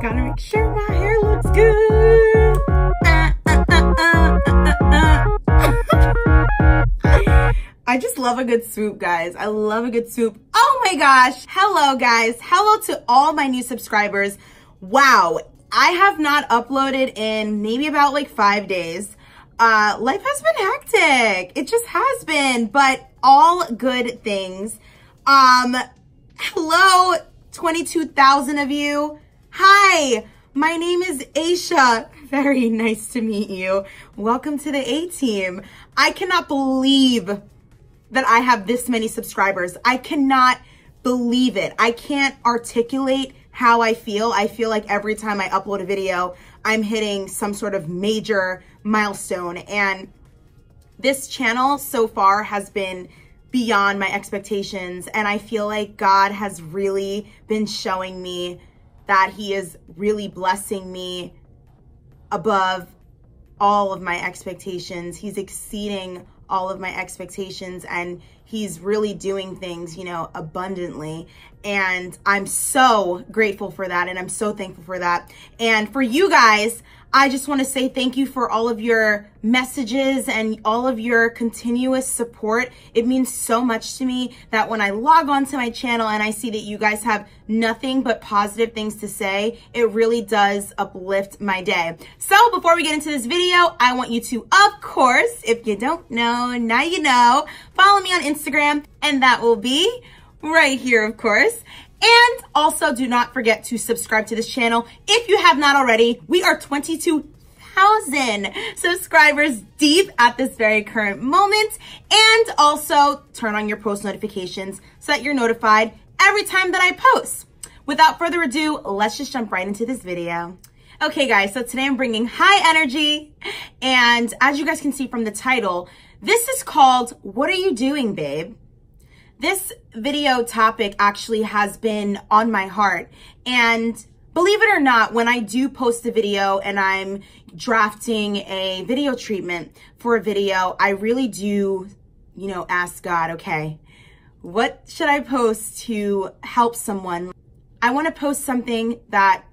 Gotta make sure my hair looks good. I just love a good swoop, guys. I love a good swoop. Oh my gosh. Hello, guys. Hello to all my new subscribers. Wow. I have not uploaded in maybe about like five days. Uh, life has been hectic. It just has been, but all good things. Um, hello, 22,000 of you. Hi, my name is Asha. Very nice to meet you. Welcome to the A-team. I cannot believe that I have this many subscribers. I cannot believe it. I can't articulate how I feel. I feel like every time I upload a video, I'm hitting some sort of major milestone. And this channel so far has been beyond my expectations. And I feel like God has really been showing me that he is really blessing me above all of my expectations. He's exceeding all of my expectations and he's really doing things, you know, abundantly. And I'm so grateful for that. And I'm so thankful for that. And for you guys, I just want to say thank you for all of your messages and all of your continuous support. It means so much to me that when I log on to my channel and I see that you guys have nothing but positive things to say, it really does uplift my day. So before we get into this video, I want you to, of course, if you don't know, now you know, follow me on Instagram and that will be right here, of course. And also do not forget to subscribe to this channel. If you have not already, we are 22,000 subscribers deep at this very current moment. And also turn on your post notifications so that you're notified every time that I post. Without further ado, let's just jump right into this video. Okay guys, so today I'm bringing high energy. And as you guys can see from the title, this is called, What Are You Doing, Babe? This video topic actually has been on my heart. And believe it or not, when I do post a video and I'm drafting a video treatment for a video, I really do, you know, ask God, okay, what should I post to help someone? I want to post something that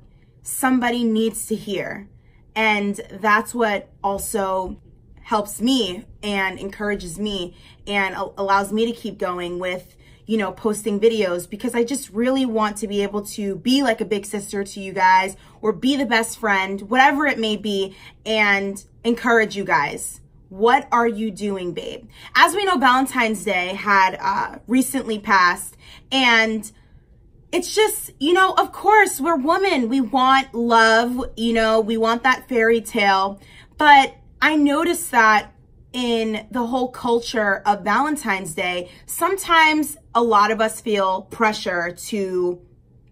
somebody needs to hear. And that's what also helps me and encourages me and allows me to keep going with you know, posting videos because I just really want to be able to be like a big sister to you guys or be the best friend, whatever it may be, and encourage you guys. What are you doing, babe? As we know, Valentine's Day had uh, recently passed and it's just, you know, of course, we're women. We want love, you know, we want that fairy tale. But I noticed that in the whole culture of Valentine's Day, sometimes a lot of us feel pressure to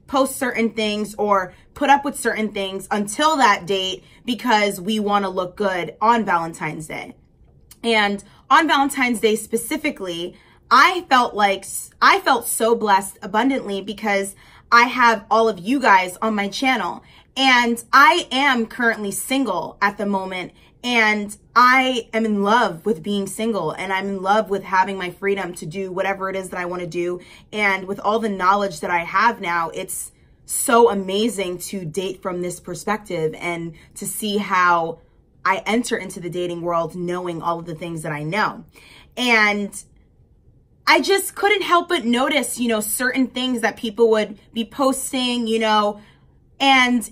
post certain things or put up with certain things until that date because we want to look good on Valentine's Day. And on Valentine's Day specifically, I felt like I felt so blessed abundantly because I have all of you guys on my channel and I am currently single at the moment and I am in love with being single and I'm in love with having my freedom to do whatever it is that I want to do. And with all the knowledge that I have now, it's so amazing to date from this perspective and to see how I enter into the dating world knowing all of the things that I know. And I just couldn't help but notice, you know, certain things that people would be posting, you know, and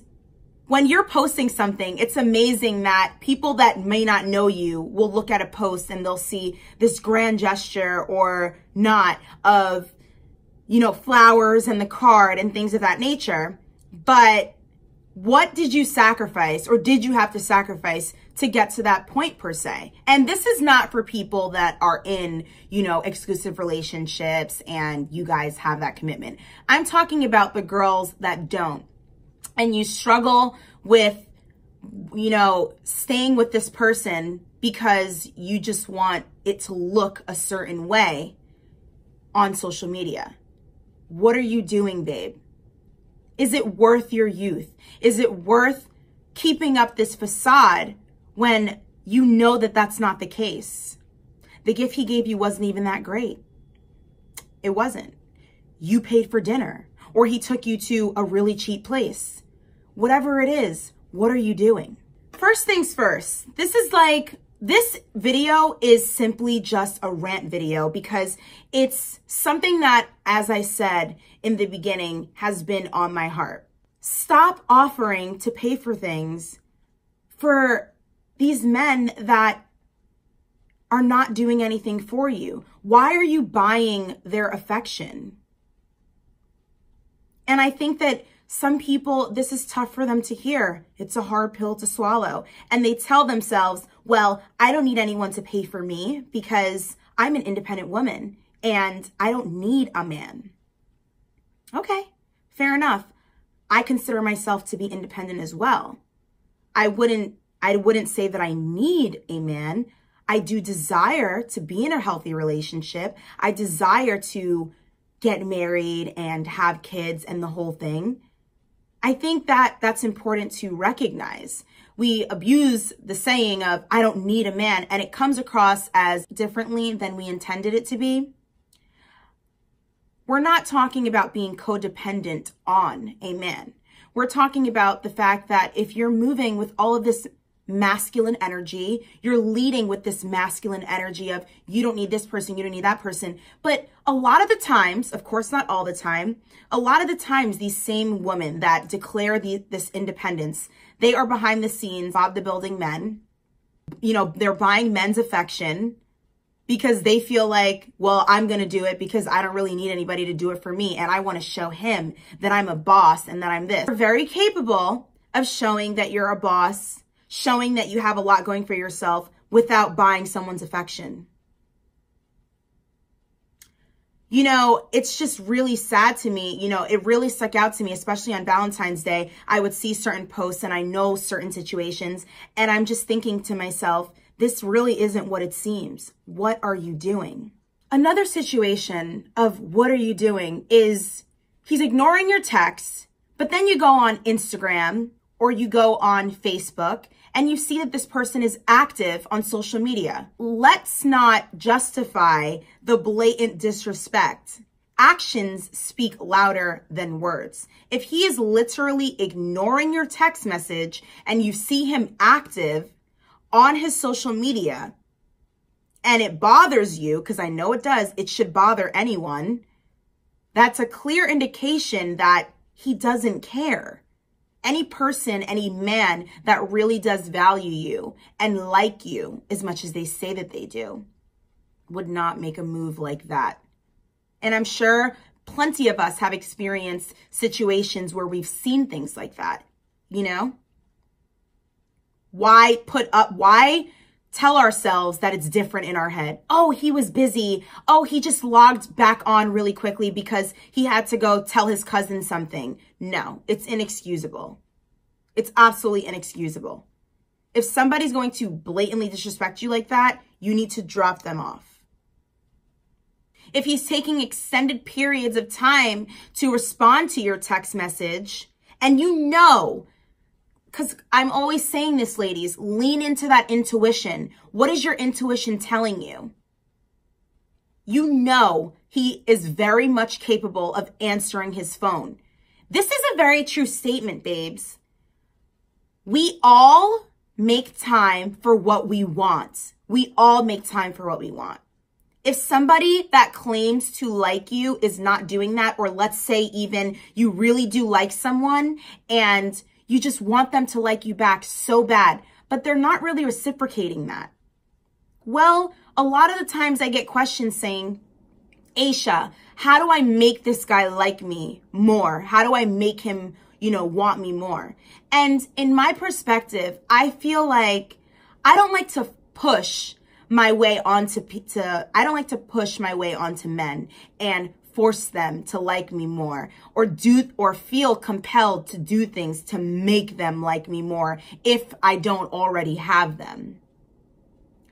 when you're posting something, it's amazing that people that may not know you will look at a post and they'll see this grand gesture or not of, you know, flowers and the card and things of that nature. But what did you sacrifice or did you have to sacrifice to get to that point per se? And this is not for people that are in, you know, exclusive relationships and you guys have that commitment. I'm talking about the girls that don't and you struggle with, you know, staying with this person because you just want it to look a certain way on social media. What are you doing, babe? Is it worth your youth? Is it worth keeping up this facade when you know that that's not the case? The gift he gave you wasn't even that great. It wasn't. You paid for dinner or he took you to a really cheap place whatever it is, what are you doing? First things first, this is like, this video is simply just a rant video because it's something that, as I said in the beginning, has been on my heart. Stop offering to pay for things for these men that are not doing anything for you. Why are you buying their affection? And I think that some people, this is tough for them to hear. It's a hard pill to swallow. And they tell themselves, well, I don't need anyone to pay for me because I'm an independent woman and I don't need a man. Okay, fair enough. I consider myself to be independent as well. I wouldn't I wouldn't say that I need a man. I do desire to be in a healthy relationship. I desire to get married and have kids and the whole thing. I think that that's important to recognize. We abuse the saying of, I don't need a man, and it comes across as differently than we intended it to be. We're not talking about being codependent on a man. We're talking about the fact that if you're moving with all of this masculine energy. You're leading with this masculine energy of you don't need this person, you don't need that person. But a lot of the times, of course, not all the time, a lot of the times, these same women that declare the, this independence, they are behind the scenes, Bob the Building men. You know, they're buying men's affection because they feel like, well, I'm going to do it because I don't really need anybody to do it for me. And I want to show him that I'm a boss and that I'm this. You're very capable of showing that you're a boss showing that you have a lot going for yourself without buying someone's affection. You know, it's just really sad to me. You know, it really stuck out to me, especially on Valentine's Day. I would see certain posts and I know certain situations, and I'm just thinking to myself, this really isn't what it seems. What are you doing? Another situation of what are you doing is he's ignoring your texts, but then you go on Instagram or you go on Facebook and you see that this person is active on social media. Let's not justify the blatant disrespect. Actions speak louder than words. If he is literally ignoring your text message and you see him active on his social media and it bothers you, because I know it does, it should bother anyone, that's a clear indication that he doesn't care any person, any man that really does value you and like you as much as they say that they do would not make a move like that. And I'm sure plenty of us have experienced situations where we've seen things like that, you know? Why put up, why tell ourselves that it's different in our head. Oh, he was busy. Oh, he just logged back on really quickly because he had to go tell his cousin something. No, it's inexcusable. It's absolutely inexcusable. If somebody's going to blatantly disrespect you like that, you need to drop them off. If he's taking extended periods of time to respond to your text message, and you know because I'm always saying this, ladies, lean into that intuition. What is your intuition telling you? You know he is very much capable of answering his phone. This is a very true statement, babes. We all make time for what we want. We all make time for what we want. If somebody that claims to like you is not doing that, or let's say even you really do like someone and you just want them to like you back so bad, but they're not really reciprocating that. Well, a lot of the times I get questions saying, Asha, how do I make this guy like me more? How do I make him, you know, want me more? And in my perspective, I feel like I don't like to push my way onto to I don't like to push my way onto men and force them to like me more or do or feel compelled to do things to make them like me more if I don't already have them.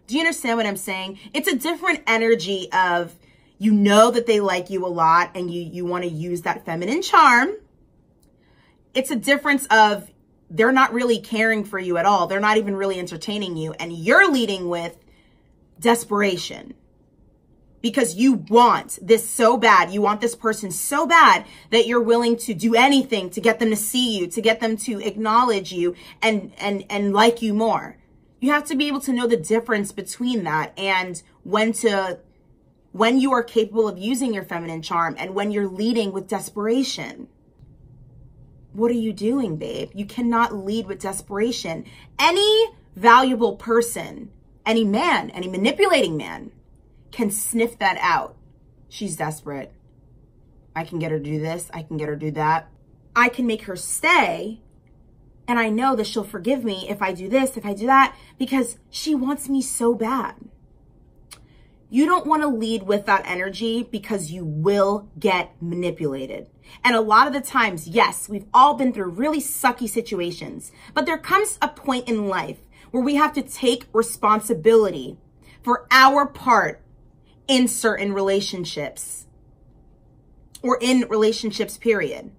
Do you understand what I'm saying? It's a different energy of you know that they like you a lot and you you want to use that feminine charm. It's a difference of they're not really caring for you at all. They're not even really entertaining you and you're leading with desperation because you want this so bad. You want this person so bad that you're willing to do anything to get them to see you, to get them to acknowledge you and, and, and like you more. You have to be able to know the difference between that and when to, when you are capable of using your feminine charm and when you're leading with desperation. What are you doing, babe? You cannot lead with desperation. Any valuable person, any man, any manipulating man can sniff that out. She's desperate. I can get her to do this. I can get her to do that. I can make her stay. And I know that she'll forgive me if I do this, if I do that, because she wants me so bad. You don't want to lead with that energy because you will get manipulated. And a lot of the times, yes, we've all been through really sucky situations, but there comes a point in life where we have to take responsibility for our part in certain relationships or in relationships, period.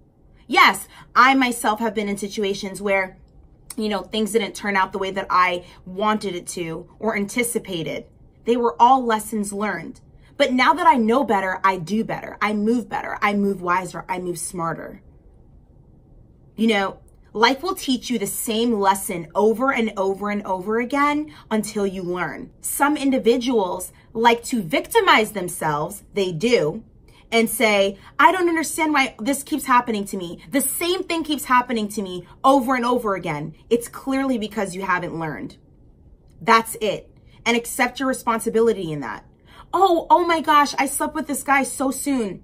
Yes, I myself have been in situations where, you know, things didn't turn out the way that I wanted it to or anticipated. They were all lessons learned. But now that I know better, I do better. I move better. I move wiser. I move smarter. You know, Life will teach you the same lesson over and over and over again until you learn. Some individuals like to victimize themselves, they do, and say, I don't understand why this keeps happening to me. The same thing keeps happening to me over and over again. It's clearly because you haven't learned. That's it. And accept your responsibility in that. Oh, oh my gosh, I slept with this guy so soon.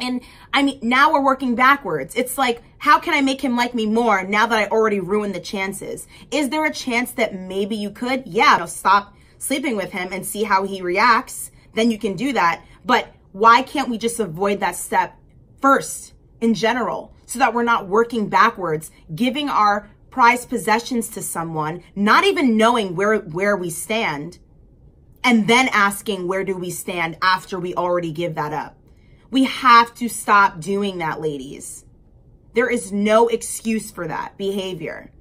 And I mean, now we're working backwards. It's like, how can I make him like me more now that I already ruined the chances? Is there a chance that maybe you could? Yeah, stop sleeping with him and see how he reacts. Then you can do that. But why can't we just avoid that step first in general so that we're not working backwards, giving our prized possessions to someone, not even knowing where, where we stand, and then asking where do we stand after we already give that up. We have to stop doing that, ladies. There is no excuse for that behavior,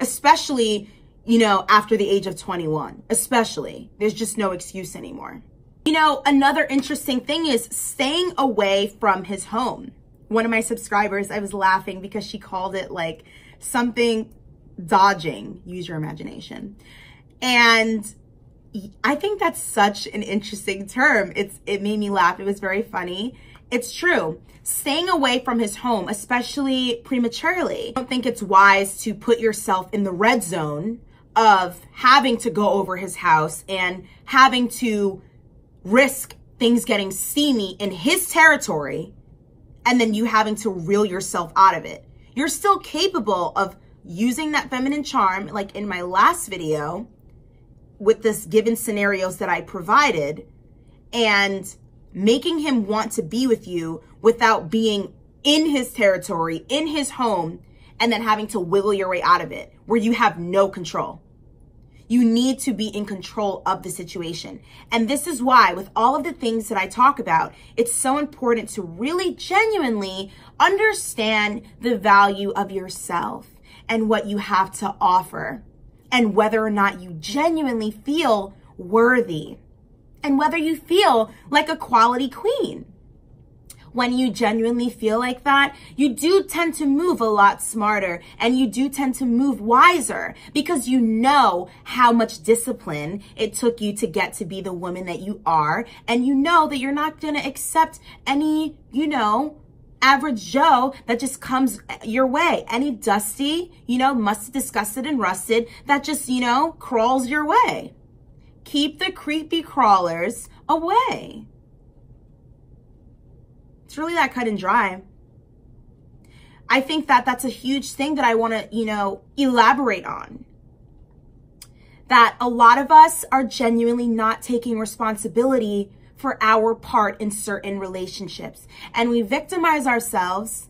especially, you know, after the age of 21, especially. There's just no excuse anymore. You know, another interesting thing is staying away from his home. One of my subscribers, I was laughing because she called it like something dodging, use your imagination. And I think that's such an interesting term. It's it made me laugh. It was very funny. It's true. Staying away from his home, especially prematurely. I don't think it's wise to put yourself in the red zone of having to go over his house and having to risk things getting steamy in his territory and then you having to reel yourself out of it. You're still capable of using that feminine charm, like in my last video, with this given scenarios that I provided and making him want to be with you without being in his territory, in his home, and then having to wiggle your way out of it where you have no control. You need to be in control of the situation. And this is why, with all of the things that I talk about, it's so important to really genuinely understand the value of yourself and what you have to offer and whether or not you genuinely feel worthy and whether you feel like a quality queen. When you genuinely feel like that, you do tend to move a lot smarter and you do tend to move wiser because you know how much discipline it took you to get to be the woman that you are. And you know that you're not going to accept any, you know, average Joe that just comes your way. Any dusty, you know, musty, disgusted, and rusted that just, you know, crawls your way. Keep the creepy crawlers away. It's really that cut and dry. I think that that's a huge thing that I want to, you know, elaborate on. That a lot of us are genuinely not taking responsibility for our part in certain relationships. And we victimize ourselves.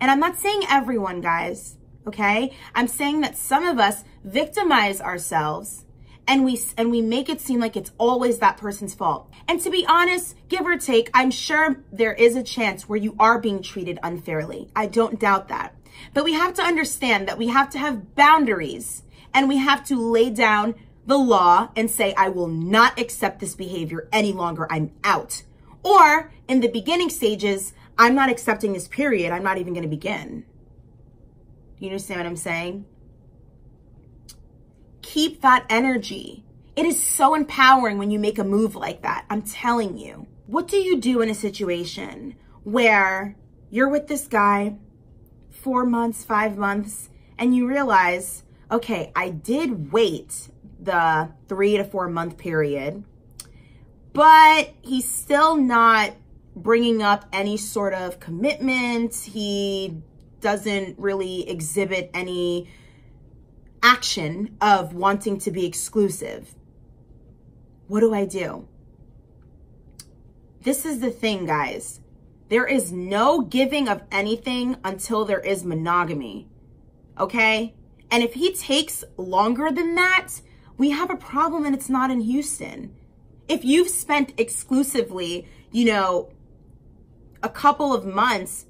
And I'm not saying everyone, guys, okay? I'm saying that some of us victimize ourselves and we and we make it seem like it's always that person's fault. And to be honest, give or take, I'm sure there is a chance where you are being treated unfairly. I don't doubt that. But we have to understand that we have to have boundaries and we have to lay down the law and say, I will not accept this behavior any longer. I'm out. Or in the beginning stages, I'm not accepting this period. I'm not even going to begin. You understand what I'm saying? Keep that energy. It is so empowering when you make a move like that. I'm telling you. What do you do in a situation where you're with this guy four months, five months, and you realize, okay, I did wait the three to four month period, but he's still not bringing up any sort of commitment. He doesn't really exhibit any action of wanting to be exclusive. What do I do? This is the thing, guys. There is no giving of anything until there is monogamy. Okay? And if he takes longer than that, we have a problem and it's not in Houston. If you've spent exclusively, you know, a couple of months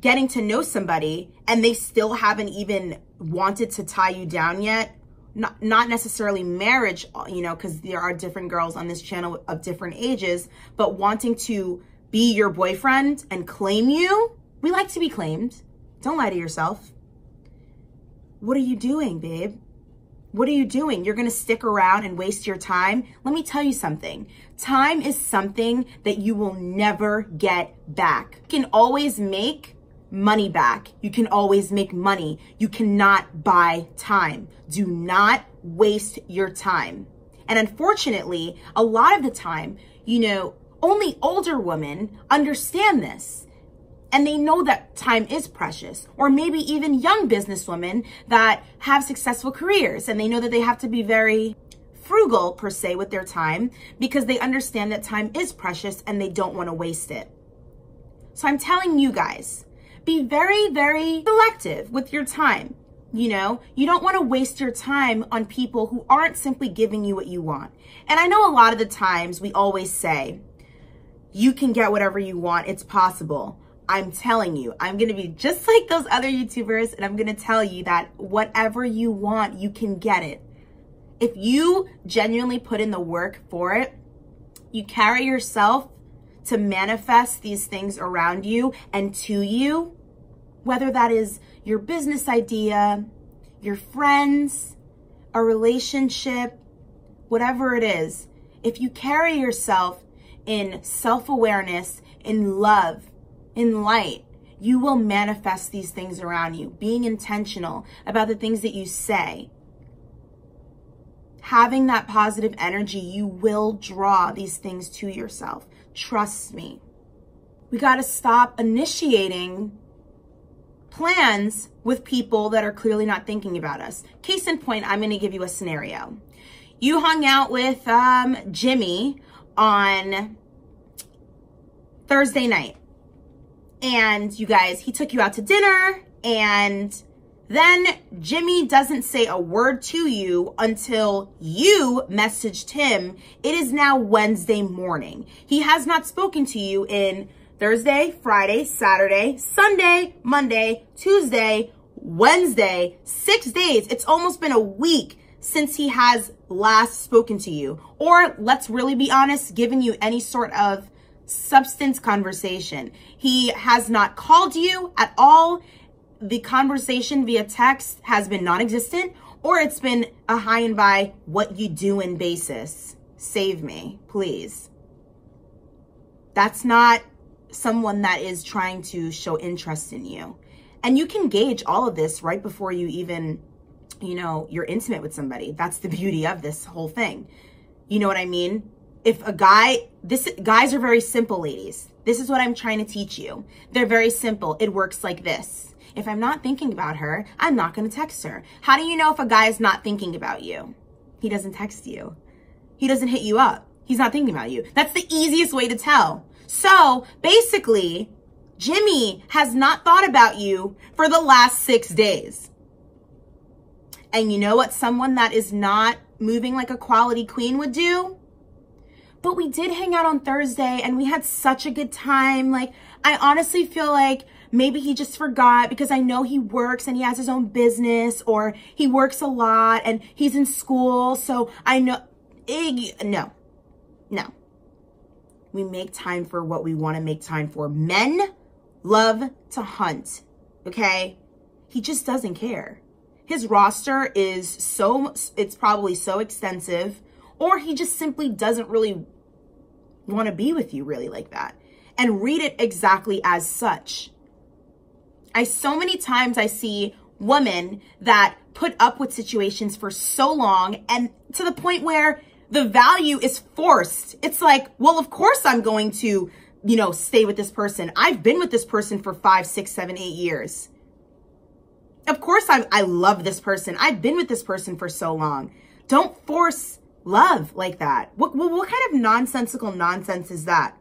getting to know somebody and they still haven't even wanted to tie you down yet, not, not necessarily marriage, you know, because there are different girls on this channel of different ages, but wanting to be your boyfriend and claim you. We like to be claimed. Don't lie to yourself. What are you doing, babe? What are you doing? You're going to stick around and waste your time? Let me tell you something. Time is something that you will never get back. You can always make money back. You can always make money. You cannot buy time. Do not waste your time. And unfortunately, a lot of the time, you know, only older women understand this. And they know that time is precious. Or maybe even young businesswomen that have successful careers and they know that they have to be very frugal per se with their time because they understand that time is precious and they don't want to waste it. So I'm telling you guys, be very, very selective with your time. You know, you don't want to waste your time on people who aren't simply giving you what you want. And I know a lot of the times we always say, you can get whatever you want. It's possible. I'm telling you, I'm going to be just like those other YouTubers and I'm going to tell you that whatever you want, you can get it. If you genuinely put in the work for it, you carry yourself to manifest these things around you and to you, whether that is your business idea, your friends, a relationship, whatever it is, if you carry yourself in self-awareness, in love, in light, you will manifest these things around you. Being intentional about the things that you say. Having that positive energy, you will draw these things to yourself. Trust me. We got to stop initiating plans with people that are clearly not thinking about us. Case in point, I'm going to give you a scenario. You hung out with um, Jimmy on Thursday night. And you guys, he took you out to dinner and then Jimmy doesn't say a word to you until you messaged him. It is now Wednesday morning. He has not spoken to you in Thursday, Friday, Saturday, Sunday, Monday, Tuesday, Wednesday, six days. It's almost been a week since he has last spoken to you. Or let's really be honest, given you any sort of substance conversation. He has not called you at all. The conversation via text has been non-existent or it's been a high and by what you doing basis. Save me, please. That's not someone that is trying to show interest in you. And you can gauge all of this right before you even you know, you're intimate with somebody. That's the beauty of this whole thing. You know what I mean? If a guy, this guys are very simple, ladies. This is what I'm trying to teach you. They're very simple. It works like this. If I'm not thinking about her, I'm not going to text her. How do you know if a guy is not thinking about you? He doesn't text you. He doesn't hit you up. He's not thinking about you. That's the easiest way to tell. So basically, Jimmy has not thought about you for the last six days. And you know what someone that is not moving like a quality queen would do? But we did hang out on Thursday and we had such a good time. Like, I honestly feel like maybe he just forgot because I know he works and he has his own business or he works a lot and he's in school. So I know, no, no. We make time for what we want to make time for. Men love to hunt, okay? He just doesn't care. His roster is so, it's probably so extensive or he just simply doesn't really want to be with you really like that and read it exactly as such. I so many times I see women that put up with situations for so long and to the point where the value is forced. It's like, well, of course I'm going to, you know, stay with this person. I've been with this person for five, six, seven, eight years. Of course I'm, I love this person. I've been with this person for so long. Don't force love like that. What, what, what kind of nonsensical nonsense is that?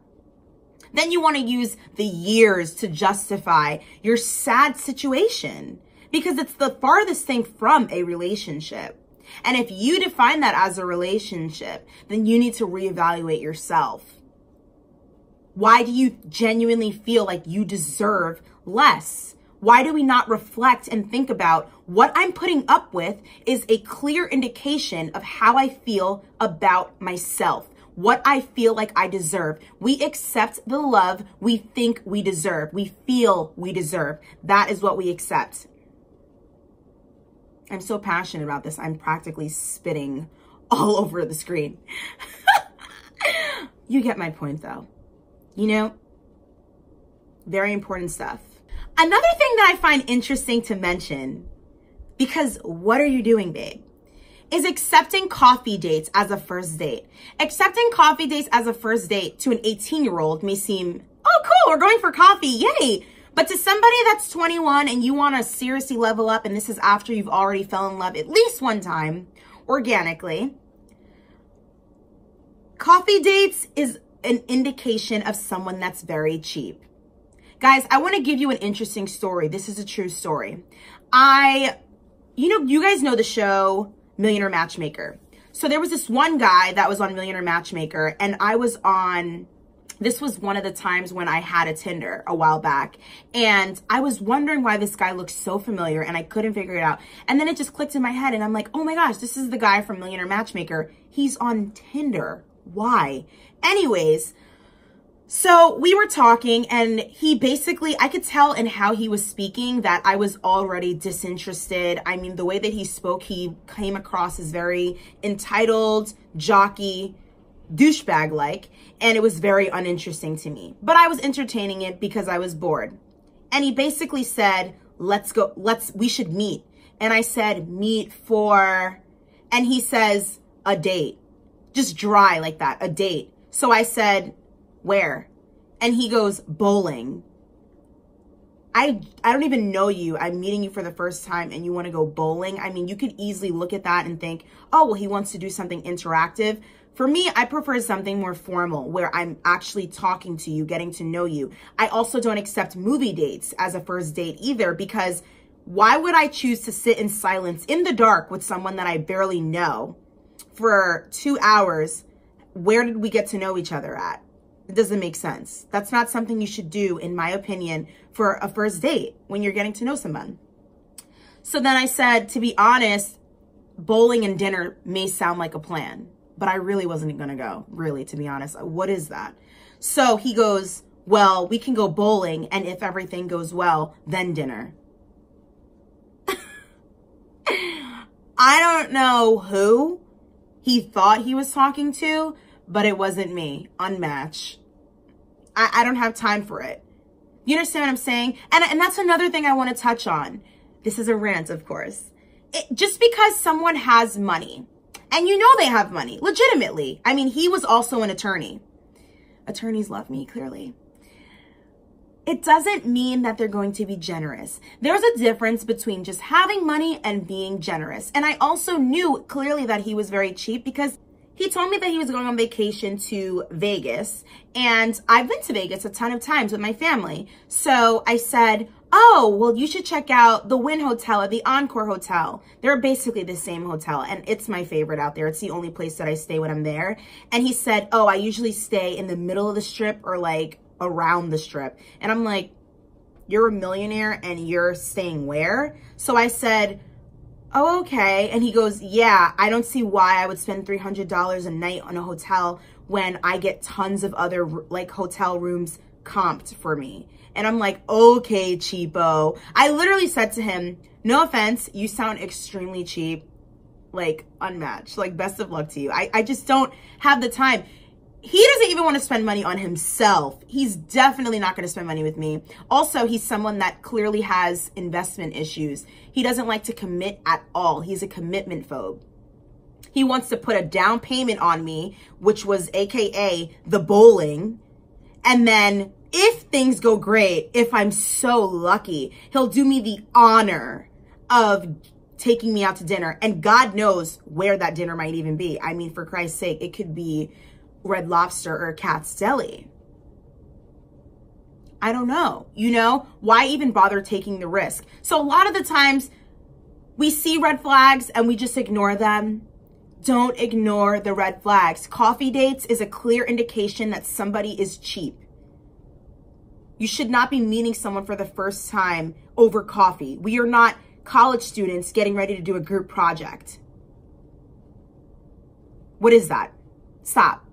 Then you want to use the years to justify your sad situation because it's the farthest thing from a relationship. And if you define that as a relationship, then you need to reevaluate yourself. Why do you genuinely feel like you deserve less? Why do we not reflect and think about what I'm putting up with is a clear indication of how I feel about myself? what I feel like I deserve. We accept the love we think we deserve. We feel we deserve. That is what we accept. I'm so passionate about this. I'm practically spitting all over the screen. you get my point though. You know, very important stuff. Another thing that I find interesting to mention, because what are you doing, babe? is accepting coffee dates as a first date. Accepting coffee dates as a first date to an 18 year old may seem, oh, cool, we're going for coffee, yay. But to somebody that's 21 and you want to seriously level up, and this is after you've already fell in love at least one time organically, coffee dates is an indication of someone that's very cheap. Guys, I want to give you an interesting story. This is a true story. I, you know, you guys know the show Millionaire Matchmaker. So there was this one guy that was on Millionaire Matchmaker and I was on this was one of the times when I had a Tinder a while back and I was wondering why this guy looked so familiar and I couldn't figure it out. And then it just clicked in my head and I'm like, oh my gosh, this is the guy from Millionaire Matchmaker. He's on Tinder. Why? Anyways, so we were talking and he basically, I could tell in how he was speaking that I was already disinterested. I mean, the way that he spoke, he came across as very entitled, jockey, douchebag-like, and it was very uninteresting to me. But I was entertaining it because I was bored. And he basically said, let's go, let's, we should meet. And I said, meet for, and he says, a date. Just dry like that, a date. So I said, where? And he goes, bowling. I, I don't even know you. I'm meeting you for the first time and you want to go bowling. I mean, you could easily look at that and think, oh, well, he wants to do something interactive. For me, I prefer something more formal where I'm actually talking to you, getting to know you. I also don't accept movie dates as a first date either because why would I choose to sit in silence in the dark with someone that I barely know for two hours? Where did we get to know each other at? It doesn't make sense. That's not something you should do, in my opinion, for a first date when you're getting to know someone. So then I said, to be honest, bowling and dinner may sound like a plan, but I really wasn't going to go, really, to be honest. What is that? So he goes, well, we can go bowling, and if everything goes well, then dinner. I don't know who he thought he was talking to, but it wasn't me. Unmatch. I, I don't have time for it. You understand what I'm saying? And, and that's another thing I want to touch on. This is a rant, of course. It, just because someone has money, and you know they have money, legitimately. I mean, he was also an attorney. Attorneys love me, clearly. It doesn't mean that they're going to be generous. There's a difference between just having money and being generous. And I also knew clearly that he was very cheap because he told me that he was going on vacation to Vegas and I've been to Vegas a ton of times with my family. So I said, oh, well, you should check out the Wynn Hotel at the Encore Hotel. They're basically the same hotel and it's my favorite out there. It's the only place that I stay when I'm there. And he said, oh, I usually stay in the middle of the strip or like around the strip. And I'm like, you're a millionaire and you're staying where? So I said, oh, okay. And he goes, yeah, I don't see why I would spend $300 a night on a hotel when I get tons of other like hotel rooms comped for me. And I'm like, okay, cheapo. I literally said to him, no offense, you sound extremely cheap, like unmatched, like best of luck to you. I, I just don't have the time he doesn't even want to spend money on himself. He's definitely not going to spend money with me. Also, he's someone that clearly has investment issues. He doesn't like to commit at all. He's a commitment phobe. He wants to put a down payment on me, which was AKA the bowling. And then if things go great, if I'm so lucky, he'll do me the honor of taking me out to dinner. And God knows where that dinner might even be. I mean, for Christ's sake, it could be Red Lobster or Katz's Deli. I don't know. You know, why even bother taking the risk? So a lot of the times we see red flags and we just ignore them. Don't ignore the red flags. Coffee dates is a clear indication that somebody is cheap. You should not be meeting someone for the first time over coffee. We are not college students getting ready to do a group project. What is that? Stop.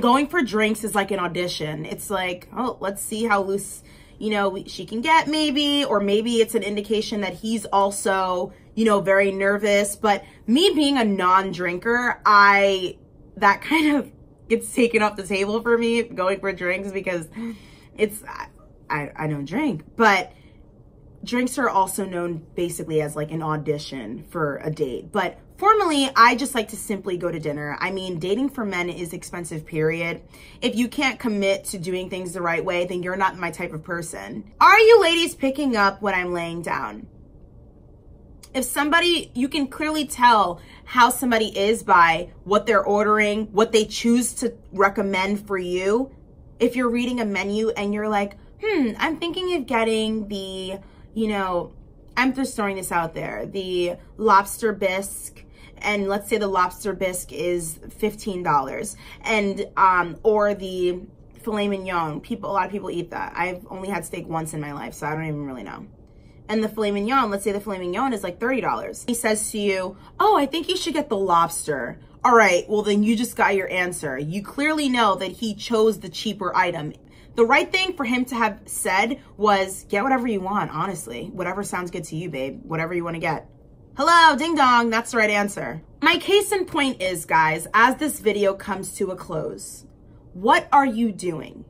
Going for drinks is like an audition. It's like, oh, let's see how loose, you know, she can get maybe, or maybe it's an indication that he's also, you know, very nervous. But me being a non-drinker, I, that kind of gets taken off the table for me going for drinks because it's, I, I don't drink, but drinks are also known basically as like an audition for a date. But Formally, I just like to simply go to dinner. I mean, dating for men is expensive, period. If you can't commit to doing things the right way, then you're not my type of person. Are you ladies picking up what I'm laying down? If somebody, you can clearly tell how somebody is by what they're ordering, what they choose to recommend for you. If you're reading a menu and you're like, hmm, I'm thinking of getting the, you know, I'm just throwing this out there, the lobster bisque and let's say the lobster bisque is $15 and um or the filet mignon people a lot of people eat that i've only had steak once in my life so i don't even really know and the filet mignon let's say the filet mignon is like $30 he says to you oh i think you should get the lobster. All right well then you just got your answer. You clearly know that he chose the cheaper item. The right thing for him to have said was get whatever you want honestly. Whatever sounds good to you babe. Whatever you want to get. Hello, ding dong, that's the right answer. My case in point is, guys, as this video comes to a close, what are you doing?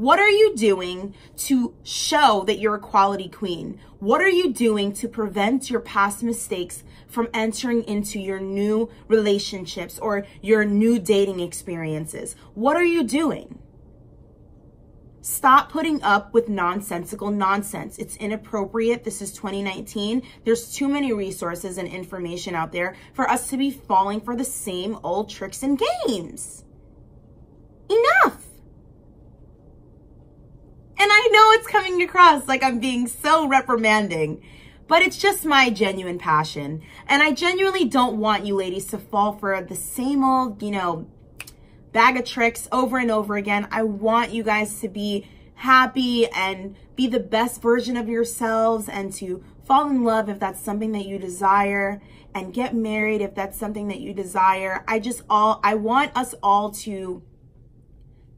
What are you doing to show that you're a quality queen? What are you doing to prevent your past mistakes from entering into your new relationships or your new dating experiences? What are you doing? Stop putting up with nonsensical nonsense. It's inappropriate. This is 2019. There's too many resources and information out there for us to be falling for the same old tricks and games. Enough. And I know it's coming across like I'm being so reprimanding, but it's just my genuine passion. And I genuinely don't want you ladies to fall for the same old, you know, bag of tricks over and over again. I want you guys to be happy and be the best version of yourselves and to fall in love if that's something that you desire and get married if that's something that you desire. I just all, I want us all to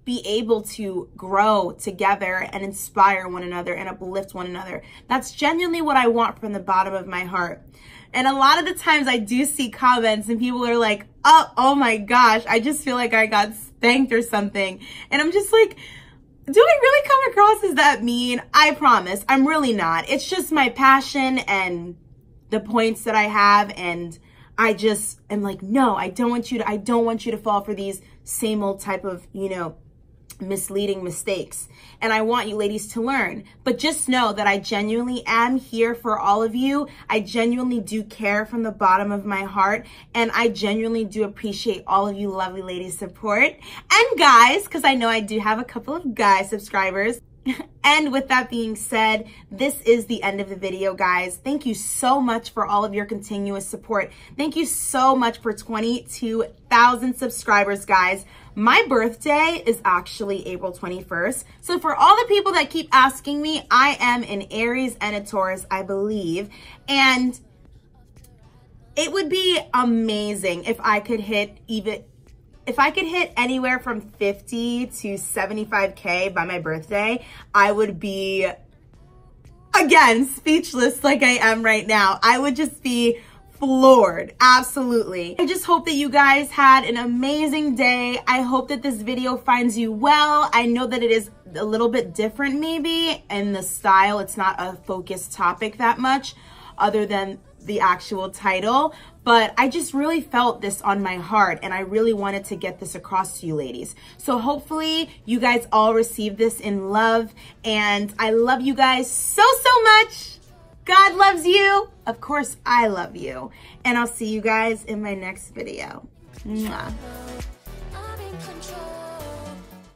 be able to grow together and inspire one another and uplift one another. That's genuinely what I want from the bottom of my heart. And a lot of the times I do see comments and people are like, oh, oh my gosh, I just feel like I got spanked or something. And I'm just like, do I really come across as that mean? I promise, I'm really not. It's just my passion and the points that I have and I just am like, no, I don't want you to, I don't want you to fall for these same old type of, you know, misleading mistakes. And I want you ladies to learn. But just know that I genuinely am here for all of you. I genuinely do care from the bottom of my heart. And I genuinely do appreciate all of you lovely ladies' support. And guys, because I know I do have a couple of guy subscribers. and with that being said, this is the end of the video, guys. Thank you so much for all of your continuous support. Thank you so much for 22,000 subscribers, guys. My birthday is actually April 21st. So for all the people that keep asking me, I am an Aries and a Taurus, I believe. And it would be amazing if I could hit even if I could hit anywhere from 50 to 75K by my birthday, I would be, again, speechless like I am right now. I would just be floored. Absolutely. I just hope that you guys had an amazing day. I hope that this video finds you well. I know that it is a little bit different maybe in the style. It's not a focused topic that much other than the actual title, but I just really felt this on my heart and I really wanted to get this across to you ladies. So hopefully you guys all receive this in love and I love you guys so, so much. God loves you. Of course, I love you. And I'll see you guys in my next video. Mwah.